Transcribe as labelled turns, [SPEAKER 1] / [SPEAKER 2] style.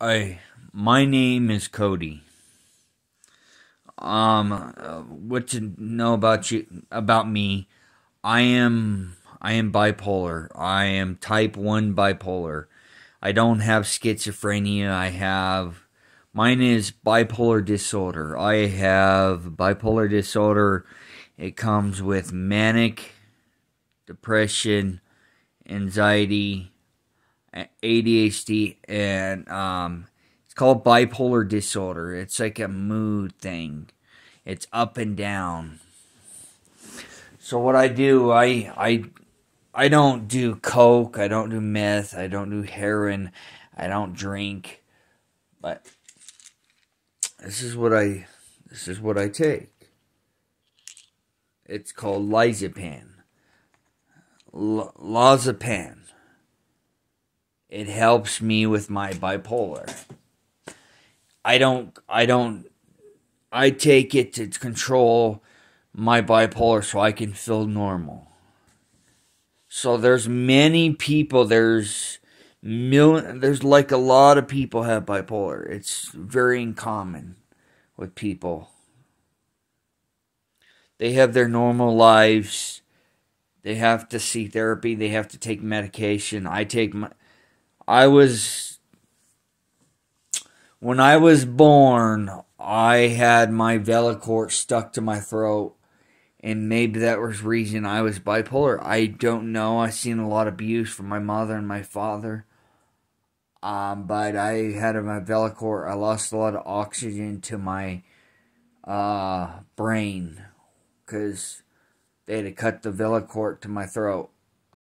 [SPEAKER 1] I my name is Cody. Um, uh, what to know about you about me? I am I am bipolar. I am type one bipolar. I don't have schizophrenia. I have mine is bipolar disorder. I have bipolar disorder. It comes with manic depression, anxiety, ADHD, and um, it's called bipolar disorder. It's like a mood thing. It's up and down. So what I do, I I I don't do coke, I don't do meth, I don't do heroin, I don't drink. But this is what I this is what I take. It's called Lizepam. L- Lozapam. It helps me with my bipolar. I don't I don't I take it to control my bipolar so I can feel normal. So there's many people there's million there's like a lot of people have bipolar. It's very uncommon with people. They have their normal lives. They have to see therapy, they have to take medication. I take my I was when I was born, I had my Velacort stuck to my throat, and maybe that was reason I was bipolar. I don't know. I seen a lot of abuse from my mother and my father. Um, but I had my Velacort. I lost a lot of oxygen to my uh, brain because they had to cut the Velacort to my throat.